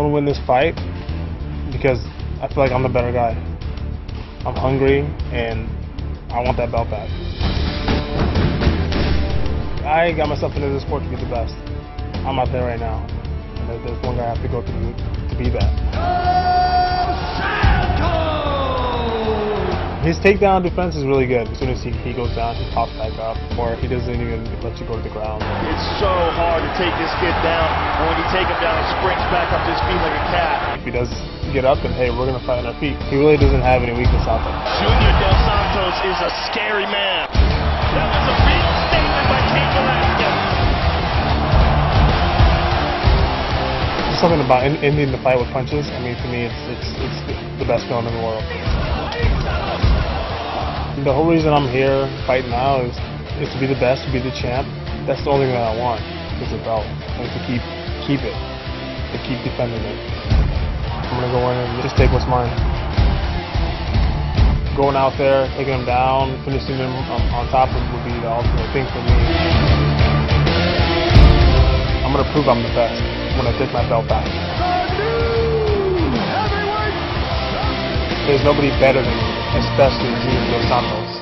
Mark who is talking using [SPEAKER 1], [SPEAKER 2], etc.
[SPEAKER 1] gonna win this fight because I feel like I'm the better guy. I'm hungry and I want that belt back. I got myself into this sport to be the best. I'm out there right now. And there's one guy I have to go through to be that. His takedown defense is really good. As soon as he, he goes down, he pops back up, or he doesn't even let you go to the ground.
[SPEAKER 2] It's so hard to take this kid down. And when you take him down, he springs back up to his feet like a cat.
[SPEAKER 1] If he does get up, then hey, we're gonna fight on our feet. He really doesn't have any weakness out there.
[SPEAKER 2] Junior Dos Santos is a scary man. That was a real statement by Cain Velasquez.
[SPEAKER 1] There's something about en- ending the fight with punches. I mean, to me, it's it's it's the, the best feeling in the world. The whole reason I'm here fighting now is is to be the best, to be the champ. That's the only thing that I want is a belt, and to keep keep it, to keep defending it. I'm gonna go in and just take what's mine. Going out there, taking him down, finishing him on, on top of would be the ultimate thing for me. I'm gonna prove I'm the best when I take my belt back. There's nobody better than me, especially Junior Dos Santos.